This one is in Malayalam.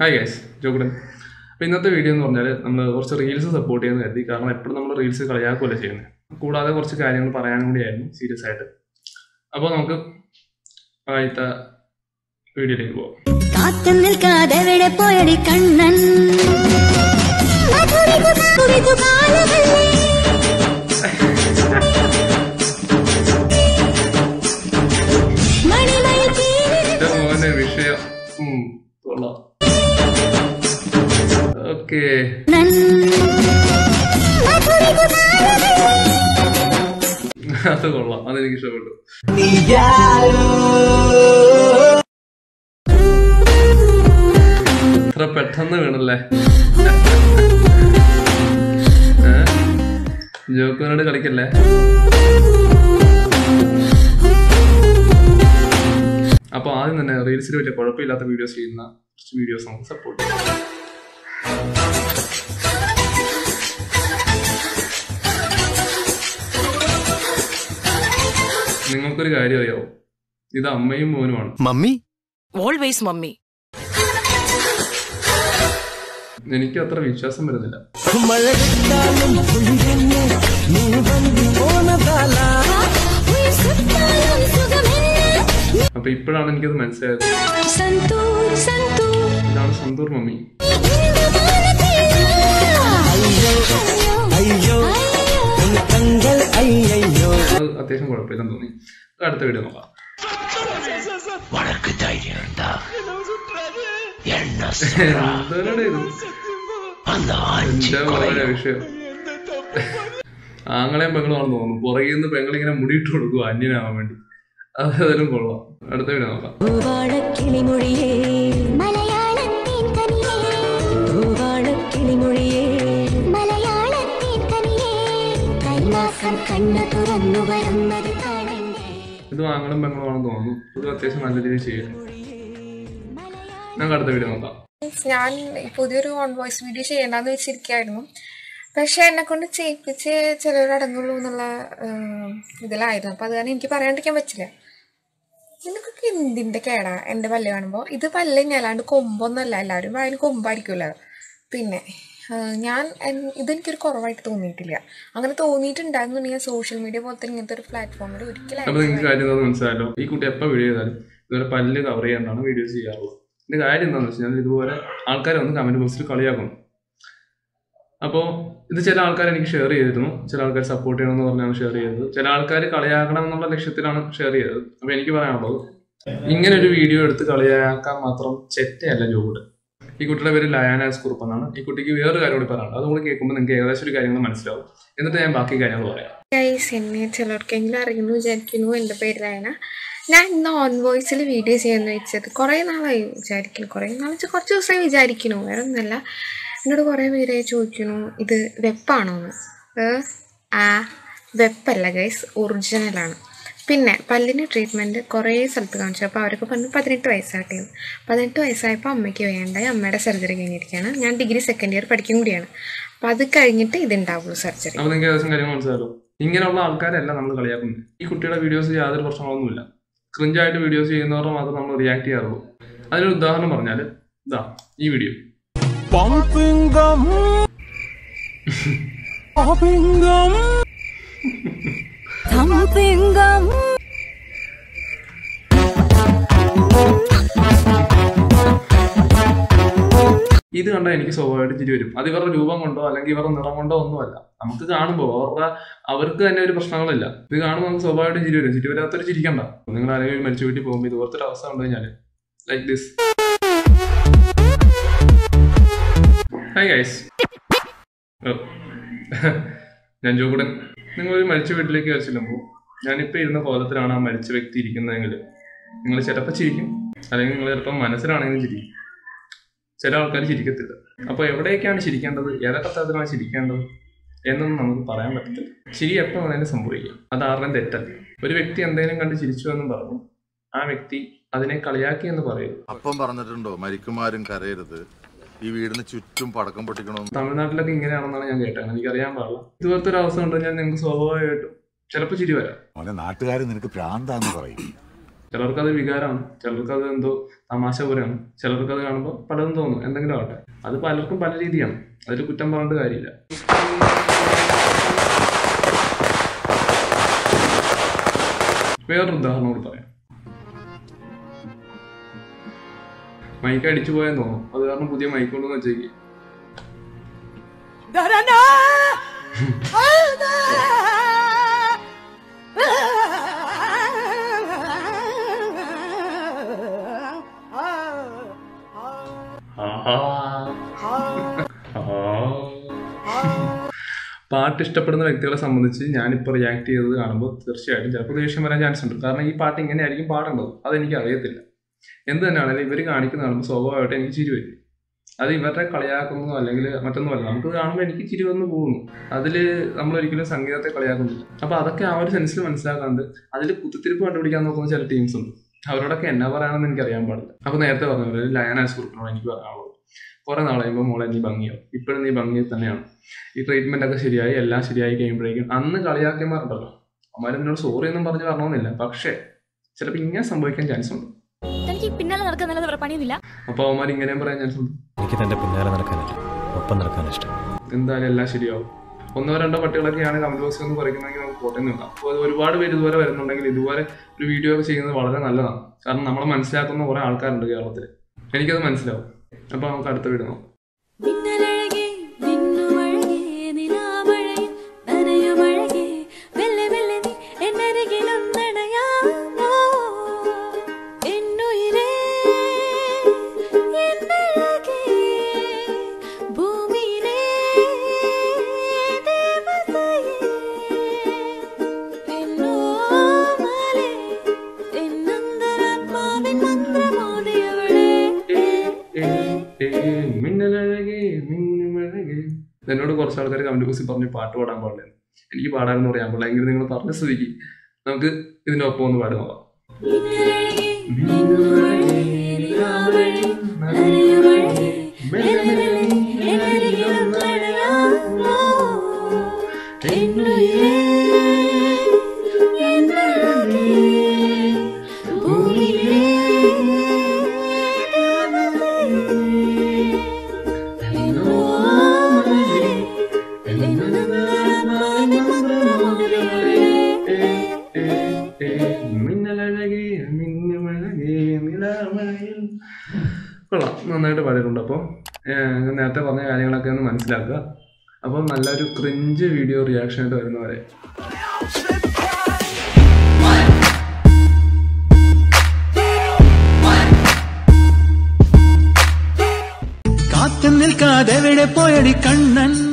ഹായ് ഗൈസ് ജോക്കുടൻ അപ്പോൾ ഇന്നത്തെ വീഡിയോ എന്ന് പറഞ്ഞാൽ നമ്മൾ കുറച്ച് റീൽസ് സപ്പോർട്ട് ചെയ്യുന്ന കരുതി. കാരണം എപ്പോഴും നമ്മൾ റീൽസ് കളിയാക്കുമല്ലോ ചെയ്യുന്നത് കൂടാതെ കുറച്ച് കാര്യങ്ങൾ പറയാനും കൂടിയായിരുന്നു സീരിയസ് ആയിട്ട്. അപ്പോൾ നമുക്ക് ആദ്യത്തെ വീഡിയോയിലേക്ക് പോവാം. നിൽക്കാതെ പോയടി കണ്ണൻ? അത് കൊള്ളാം. അതെനിക്ക് ഇഷ്ടപ്പെട്ടു ഇത്ര പെട്ടെന്ന് വീണല്ലേ? ജോക്കോനോട് കളിക്കല്ലേ? അപ്പോൾ ആദ്യം തന്നെ റീൽസിൽ വലിയ കുഴപ്പമില്ലാത്ത വീഡിയോസ് ചെയ്യുന്ന കുറച്ച് വീഡിയോസ് നമുക്ക് സപ്പോർട്ട് ചെയ്യാം. നിങ്ങൾക്കൊരു കാര്യം അറിയാവോ? ഇത് അമ്മയും മോനുമാണ്. മമ്മി? Always mummy. എനിക്ക് അത്ര വിശ്വാസം വരുന്നില്ല. അപ്പൊ ഇപ്പോഴാണ് എനിക്കത് മനസ്സിലായത്. ഇതാണ് സന്തൂർ മമ്മി. അത്യാവശ്യം കുഴപ്പമില്ലെന്ന് തോന്നി. അടുത്ത വീഡിയോ നോക്കാം. വിഷയം. ആങ്ങളെയും പെങ്ങളുമാണെന്ന് തോന്നുന്നു. പുറകിൽ നിന്ന് പെങ്ങളിങ്ങനെ മുടിയിട്ട് കൊടുക്കുക അന്യനാവാൻ വേണ്ടി. അത് ഏതായാലും കൊള്ളാം. അടുത്ത വീഡിയോ നോക്കാം. കൈലാസം കണ്ണു തുറന്നു വരുന്നത് ഇത് വാങ്ങണം പെങ്ങളാണെന്ന് തോന്നുന്നു. ഇത് അത്യാവശ്യം നല്ല രീതിയിൽ ചെയ്യുന്നു ഞങ്ങൾക്ക് അടുത്ത വീഡിയോ നോക്കാം. ഞാൻ പുതിയൊരു ഓൺ വോയിസ് വീഡിയോ ചെയ്യണ്ടെന്ന് വെച്ചിരിക്കുകയായിരുന്നു പക്ഷെ എന്നെ കൊണ്ട് ചെയ്യിപ്പിച്ച് ചിലരടങ്ങുള്ളൂ എന്നുള്ള ഇതിലായിരുന്നു. അപ്പൊ അത് കാരണം എനിക്ക് പറയാണ്ടിരിക്കാൻ പറ്റില്ല. നിനക്കൊക്കെ എന്തിന്റെ കേടാ? എന്റെ പല്ല് കാണുമ്പോൾ ഇത് പല്ല് ഞാൻ അല്ലാണ്ട് കൊമ്പൊന്നല്ല. എല്ലാവരും വായിൽ കൊമ്പായിരിക്കുമല്ലോ. പിന്നെ ഞാൻ ഇതെനിക്കൊരു കുറവായിട്ട് തോന്നിയിട്ടില്ല. അങ്ങനെ തോന്നിയിട്ടുണ്ടായിരുന്നുണ്ടെങ്കിൽ സോഷ്യൽ മീഡിയ പോലത്തെ ഇങ്ങനത്തെ ഒരു പ്ലാറ്റ്ഫോമിൽ ഒരിക്കലും മനസ്സിലായല്ലോ? ഈ കുട്ടി എപ്പോൾ വീഡിയോ ചെയ്താലും ഇതുപോലെ പല്ല് കവർ ചെയ്യാണ്ടാണ് വീഡിയോസ് ചെയ്യാറുള്ളത്. ഇതിന്റെ കാര്യം എന്താണെന്ന് വെച്ച് കഴിഞ്ഞാൽ ഇതുപോലെ ആൾക്കാരെ ഒന്ന് കമന്റ് ബോക്സിൽ കളിയാക്കുന്നു അപ്പോൾ ഇത് ചില ആൾക്കാർ എനിക്ക് ഷെയർ ചെയ്തിരുന്നു. ചില ആൾക്കാർ സപ്പോർട്ട് ചെയ്യണമെന്ന് പറഞ്ഞാണ് ഷെയർ ചെയ്തത്. ചില ആൾക്കാർ കളിയാക്കണം എന്നുള്ള ലക്ഷ്യത്തിലാണ് ഷെയർ ചെയ്തത്. അപ്പോൾ എനിക്ക് പറയാനുള്ളത് ഇങ്ങനെ ഒരു വീഡിയോ എടുത്ത് കളിയാക്കാൻ മാത്രം ചെറ്റയല്ല ജോബ്. ഈ കുട്ടിയുടെ പേര് ലയാനാസ് കുറുപ്പ് എന്നാണ്. ഈ കുട്ടിക്ക് വേറൊരു കാര്യം കൂടി പറയാനുണ്ട്. അതുകൂടി കേൾക്കുമ്പോൾ നിങ്ങൾക്ക് ഏകദേശം ഒരു കാര്യങ്ങൾ മനസ്സിലാവും. എന്നിട്ട് ഞാൻ ബാക്കി കാര്യങ്ങൾ പറയാം. എന്നെ ചിലർക്കെങ്കിലും അറിയുന്നു വിചാരിക്കുന്നു. എന്റെ ലയന. ഞാൻ ഇന്ന് ഓൺ വോയിസിൽ വീഡിയോ ചെയ്യാന്ന് വെച്ചത്. കുറേ നാളായി വിചാരിക്കുന്നു. കുറേ വെച്ചാൽ കുറച്ച് ദിവസമായി വിചാരിക്കുന്നു. വേറെ ഒന്നുമല്ല. എന്നോട് കുറേ പേരെ ചോദിക്കുന്നു ഇത് വെപ്പാണോ എന്ന് ഏ? ആ വെപ്പല്ല ഗൈസ് ഒറിജിനലാണ് പിന്നെ പല്ലിന് ട്രീറ്റ്മെന്റ് കുറേ സ്ഥലത്ത് കാണിച്ചു. അപ്പോൾ അവരൊക്കെ പറഞ്ഞു പതിനെട്ട് വയസ്സായിട്ടേന്ന് പതിനെട്ട് വയസ്സായപ്പോൾ അമ്മയ്ക്ക് വേണ്ടായി. അമ്മയുടെ സർജറി കഴിഞ്ഞിരിക്കുകയാണ്. ഞാൻ ഡിഗ്രി സെക്കൻഡ് ഇയർ പഠിക്കും കൂടിയാണ്. അപ്പം അത് കഴിഞ്ഞിട്ട് ഇതുണ്ടാവുള്ളൂ സർജറി അപ്പോൾ നിങ്ങൾക്ക് ഏകദേശം കാര്യം ഇങ്ങനെയുള്ള ആൾക്കാരല്ല നമ്മൾ കളിയാക്കുന്നത് ഈ കുട്ടിയുടെ വീഡിയോസ് യാതൊരു പ്രശ്നങ്ങളൊന്നുമില്ല. ക്രിഞ്ചായിട്ട് വീഡിയോസ് ചെയ്യുന്നവരുടെ മാത്രം നമ്മൾ റിയാക്ട് ചെയ്യാറുള്ളൂ. അതിനൊരു ഉദാഹരണം പറഞ്ഞാൽ ഇതാ ഈ വീഡിയോ പമ്പിംഗം ഇത് കണ്ടാൽ എനിക്ക് സ്വാഭാവികമായിട്ട് ചിരി വരും. അത് ഇവരുടെ രൂപം കൊണ്ടോ അല്ലെങ്കിൽ ഇവരുടെ നിറം കൊണ്ടോ ഒന്നുമല്ല. നമുക്ക് കാണുമ്പോൾ അവരുടെ അവർക്ക് തന്നെ ഒരു പ്രശ്നങ്ങളില്ല. ഇത് കാണുമ്പോൾ നമുക്ക് സ്വാഭാവികമായിട്ട് ചിരി വരും. ചിരി വരാത്തൊരു ചിരിക്കണ്ട. നിങ്ങൾ ആരെങ്കിലും മരിച്ചു വീട്ടിൽ പോകുമ്പോൾ ഇതുപോലത്തെ ഒരു അവസ്ഥ ഉണ്ടോ കഴിഞ്ഞാൽ ലൈക്ക് ദിസ് ഹായ് ഗൈസ് ഞാൻ ജോകുടൻ നിങ്ങൾ ഒരു മരിച്ച വീട്ടിലേക്ക് കയറി ചെല്ലുമ്പോൾ ഞാനിപ്പോൾ ഇരുന്ന കോലത്തിലാണ് ആ മരിച്ച വ്യക്തി ഇരിക്കുന്നതെങ്കിൽ നിങ്ങൾ ചിലപ്പോൾ ചിരിക്കും. അല്ലെങ്കിൽ നിങ്ങൾ ചിലപ്പോൾ മനസ്സിലാണെങ്കിലും ചിരിക്കും. ചില ആൾക്കാർ ചിരിക്കത്തില്ല. അപ്പോൾ എവിടെയൊക്കെയാണ് ചിരിക്കേണ്ടത്? ഏതൊക്കെ തരത്തിലാണ് ചിരിക്കേണ്ടത്? എന്നൊന്നും നമുക്ക് പറയാൻ പറ്റത്തില്ല. ചിരി എപ്പോൾ വേണേലും സംഭവിക്കാം. അത് ആരുടെയും തെറ്റല്ല. ഒരു വ്യക്തി എന്തെങ്കിലും കണ്ട് ചിരിച്ചു എന്ന് പറഞ്ഞു ആ വ്യക്തി അതിനെ കളിയാക്കി എന്ന് പറയും അപ്പം പറഞ്ഞിട്ടുണ്ടോ? മരിക്കുമാരും കരയരുത്. ഈ വീടിന് ചുറ്റും പടക്കം പൊട്ടിക്കണമെന്ന്. തമിഴ്നാട്ടിലൊക്കെ ഇങ്ങനെയാണെന്നാണ് ഞാൻ കേട്ടത്. എനിക്കറിയാൻ പാടില്ല. ഇതുപോലത്തെ ഒരു അവസ്ഥ ഉണ്ടെങ്കിൽ ഞാൻ നിങ്ങൾക്ക് സ്വാഭാവികമായിട്ടും ചിലപ്പോൾ ചിരി വരാം. നാട്ടുകാർ നിനക്ക് പ്രാന്താന്ന് പറയും. ചിലർക്ക് അത് വികാരമാണ്. ചിലർക്ക് അത് എന്തോ തമാശ പോലെയാണ്. ചിലർക്ക് അത് കാണുമ്പോൾ പലതും തോന്നും. എന്തെങ്കിലും ആവട്ടെ. അത് പലർക്കും പല രീതിയാണ്. അതിൽ കുറ്റം പറഞ്ഞിട്ട് കാര്യമില്ല. വേറൊരു ഉദാഹരണം കൂടി പറയാം. മൈക്ക് അടിച്ചു പോയെന്ന്? തോന്നുന്നു അത് കാരണം പുതിയ മൈക്ക് കൊണ്ടുവന്ന് വെച്ചേക്ക്. പാട്ട് ഇഷ്ടപ്പെടുന്ന വ്യക്തികളെ സംബന്ധിച്ച് ഞാനിപ്പോൾ റിയാക്ട് ചെയ്തത് കാണുമ്പോൾ തീർച്ചയായിട്ടും ചിലപ്പോൾ ദേഷ്യം വരാൻ ചാൻസ് ഉണ്ട്. കാരണം ഈ പാട്ട് ഇങ്ങനെയായിരിക്കും പാടേണ്ടത്. അതെനിക്ക് അറിയത്തില്ല എന്ത് തന്നെയാണെങ്കിലും ഇവർ കാണിക്കുന്ന കാണുമ്പോൾ സ്വാഭാവികമായിട്ട് എനിക്ക് ചിരി വരും. അത് ഇവരുടെ കളിയാക്കുന്നതോ അല്ലെങ്കിൽ മറ്റൊന്നും അല്ല. നമുക്ക് കാണുമ്പോൾ എനിക്ക് ചിരി വന്ന് പോകുന്നു. അതിൽ നമ്മൾ ഒരിക്കലും സംഗീതത്തെ കളിയാക്കുന്നില്ല. അപ്പോൾ അതൊക്കെ ആ ഒരു സെൻസിൽ മനസ്സിലാക്കാണ്ട് അതിൽ കുത്തിത്തിരിപ്പ് കണ്ടുപിടിക്കാൻ നോക്കുന്ന ചില ടീംസ് ഉണ്ട്. അവരോടൊക്കെ എന്നാ പറയാണെന്ന് എനിക്ക് അറിയാൻ പാടില്ല. അപ്പോൾ നേരത്തെ പറഞ്ഞ ലയനാസ് കുറിപ്പിനോട് എനിക്ക് പറയാനുള്ളത്. കുറെ നാൾ കഴിയുമ്പോൾ മോളെ നീ ഭംഗിയാവും ഇപ്പോഴും നീ ഭംഗി തന്നെയാണ്. ഈ ട്രീറ്റ്മെന്റ് ഒക്കെ ശരിയായി എല്ലാം ശരിയായി കഴിയുമ്പോഴേക്കും അന്ന് കളിയാക്കിയമാരുണ്ടല്ലോ. അമ്മാര് എന്നോട് സോറി ഒന്നും പറഞ്ഞ് പറഞ്ഞോന്നില്ല. പക്ഷേ ചിലപ്പോൾ ഇങ്ങനെ സംഭവിക്കാൻ ചാൻസ് ഉണ്ട്. തനിക്ക് പിന്നാലെ നടക്കുന്നല്ലാതെ വേറെ പണിയൊന്നുമില്ല. അപ്പൊ അവന്മാർ ഇങ്ങനെയും പറയാൻ ഞാൻ എനിക്ക് തന്റെ പിന്നാലെ നടക്കാനല്ല. ഒപ്പം നടക്കാൻ ഇഷ്ടം. എന്തായാലും എല്ലാം ശരിയാവും. ഒന്നോ രണ്ടോ പട്ടികളൊക്കെയാണ് കമന്റ് ബോക്സിൽ നിന്ന് പറയുന്നതെങ്കിൽ നമുക്ക് കോട്ടയം നോക്കാം അപ്പോൾ അത് ഒരുപാട് പേര് ഇതുപോലെ വരുന്നുണ്ടെങ്കിൽ ഇതുപോലെ ഒരു വീഡിയോ ഒക്കെ ചെയ്യുന്നത് വളരെ നല്ലതാണ്. കാരണം നമ്മളെ മനസ്സിലാക്കുന്ന കുറേ ആൾക്കാരുണ്ട് കേരളത്തിൽ എനിക്കത് മനസ്സിലാവും. അപ്പോൾ നമുക്ക് അടുത്ത വീട് നോക്കാം. കുറച്ച് ആൾക്കാർ കമന്റ് ബോക്സിൽ പറഞ്ഞ് പാട്ട് പാടാൻ പാടില്ല എനിക്ക് പാടാനെന്ന് പറയാൻ പാടില്ല എങ്കിലും നിങ്ങൾ പറഞ്ഞ സ്ഥിതിക്ക് നമുക്ക് ഇതിനൊപ്പം ഒന്ന് പാടി നോക്കാം മിന്നലഴകേ കൊള്ളാം. നന്നായിട്ട് പാടിയിട്ടുണ്ട്. അപ്പോൾ ഞാൻ നേരത്തെ പറഞ്ഞ കാര്യങ്ങളൊക്കെ ഒന്ന് മനസ്സിലാക്കുക. അപ്പോൾ നല്ലൊരു ക്രിഞ്ച് വീഡിയോ റിയാക്ഷൻ ആയിട്ട് വരുന്നവരെ. കാത്തു നിൽക്കാതെ പോയടി കണ്ണൻ?